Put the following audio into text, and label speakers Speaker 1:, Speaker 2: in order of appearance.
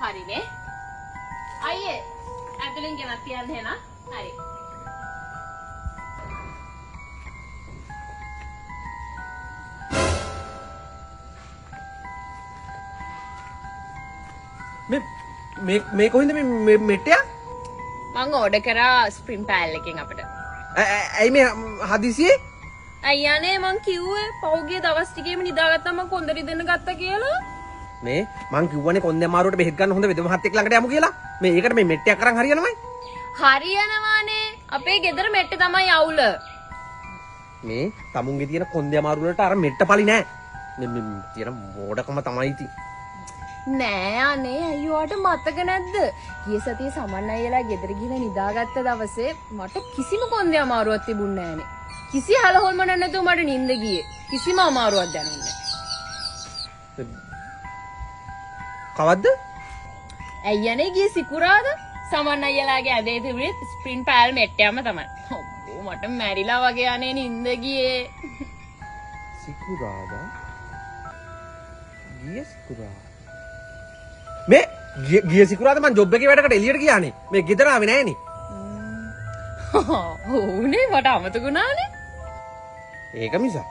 Speaker 1: හරිනේ. අයියේ ඇතුලෙන් ගෙනත් තියන්න එහෙනම්. හරි.
Speaker 2: මේ මේ මේ කොහින්ද මේ මේ මෙට්ටයක්
Speaker 1: මං ඕඩර් කරා ස්ප්‍රින් පෑල් එකෙන් අපිට.
Speaker 2: ඇයි මේ හදිසියේ
Speaker 1: අයියානේ මං කිව්වේ පෞගේ දවස් ටිකේම නිදාගත්තම මං කොන්ද රිදෙන්න ගත්තා කියලා.
Speaker 2: මේ මං කිව්වනේ කොන්දේ අමාරුවට බෙහෙත් ගන්න හොඳ වෙද මහත්තයෙක් ළඟට යමු කියලා මේ ඒකට මේ මෙට්ටයක් අරන් හරියනවයි
Speaker 1: හරියනවානේ. අපේ ගෙදර මෙට්ටේ තමයි අවුල.
Speaker 2: මේ තමුන්ගේ තියෙන කොන්දේ අමාරු වලට අර මෙට්ට පලි නෑ මේ තියෙන මෝඩකම තමයි ඉතින්
Speaker 1: නෑ අනේ අයියෝට මතක නැද්ද? ගිය සතියේ සමන් අයියලා ගෙදර ගිහලා නිදාගත්ත දවසේ මට කිසිම කොන්දේ අමාරුවක් තිබුණේ නෑනේ. කිසි හලහොල්ම නැතුව මට නිින්ද ගියේ. කිසිම අමාරුවක් දැනුන්නේ නෑ.
Speaker 2: කවද්ද
Speaker 1: ඇයියනේ ගිය සිකුරාද සමන් අයියලාගේ ඇදේ තිබුණේ ස්ප්‍රින් පෑල් මෙට්ටයම තමයි. ඔබ්බෝ මට මැරිලා වගේ අනේ නිින්ද ගියේ.
Speaker 2: සිකුරාදා ගිය සිකුරාදා මේ ගිය සිකුරාද මං ජොබ් එකේ වැඩකට එළියට ගියානේ මේ ගෙදර ආවේ නෑනේ
Speaker 1: ඕනේ මට අමතකුණානේ.
Speaker 2: ඒක මිසා